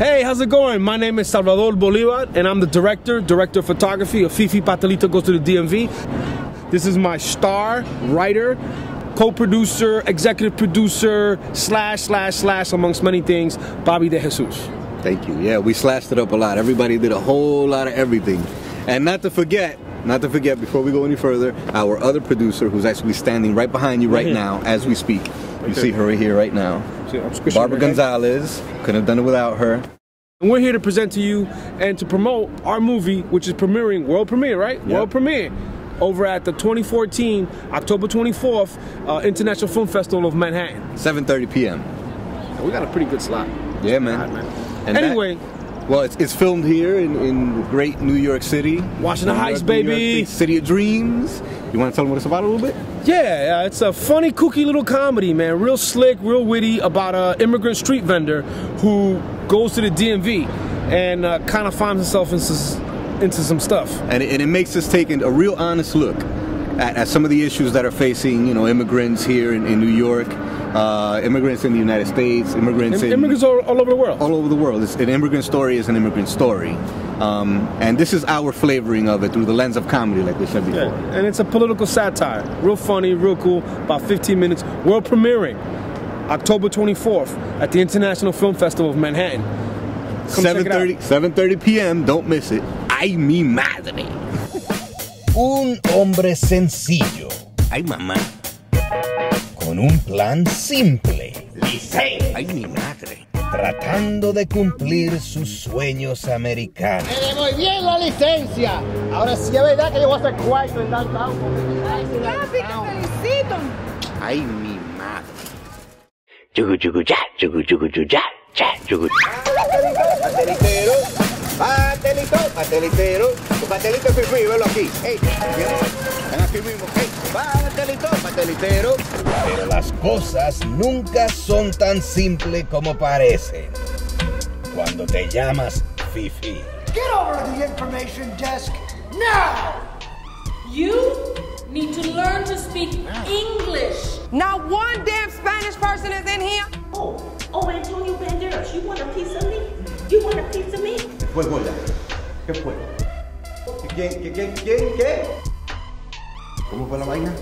Hey, how's it going? My name is Salvador Bolivar, and I'm the director, director of photography of Fifi Patelito Goes to the DMV. This is my star writer, co-producer, executive producer, slash, slash, slash, amongst many things, Bobby De Jesus. Thank you. Yeah, we slashed it up a lot. Everybody did a whole lot of everything. And not to forget, not to forget, before we go any further, our other producer who's actually standing right behind you right, here. now as we speak. You Okay. see her right here right now. See, I'm squishing Barbara her head. Gonzalez. Couldn't have done it without her. And we're here to present to you and to promote our movie, which is premiering, world premiere, right? Yep. World premiere over at the 2014, October 24th, uh, International Film Festival of Manhattan. 7:30 p.m. We got a pretty good slot. Yeah, man. God, man. And that- anyway, Well, it's, it's filmed here in, in great New York City. Washington Heights, York, York, baby. the city of dreams. You want to tell them what it's about a little bit? yeah, uh, it's a funny, kooky little comedy, man. Real slick, real witty about a immigrant street vendor who goes to the DMV and uh, kind of finds himself into, into some stuff. and it, and it makes us take a real honest look at, at some of the issues that are facing you know immigrants here in, in New York, uh, immigrants in the United States, immigrants in Immigrants all, all over the world. all over the world. It's, an immigrant story is an immigrant story, um, and this is our flavoring of it through the lens of comedy, like we said before. Yeah, and it's a political satire. Real funny, real cool, about 15 minutes. World premiering October 24th at the International Film Festival of Manhattan. Come check it out. 7:30 7:30 p.m. Don't miss it. Ay mi madre. Un hombre sencillo, Ay mamá. Con un plan simple, Ay mi madre. tratando de cumplir sus sueños americanos. Tiene muy bien la licencia. Ahora sí es verdad que yo voy a hacer cuarto en downtown. Papi, te felicito. Ay mi madre. Chugu chugu cha, chugu chugu chu cha, cha patelito, patelitero, tu patelito fifi, velo aquí. Ey, ven aquí mismo, ey, patelito, patelitero. Pero las cosas nunca son tan simples como parecen. Cuando te llamas Fifi. Get over to the information desk now. You need to learn to speak English. Not one damn Spanish person is in here. Oh, oh, Antonio Banderas, you want a piece of me? You want a piece of me? Fue Goya. ¿Qué fue? ¿Quién, quién, quién, quién, qué? ¿Cómo fue la vaina?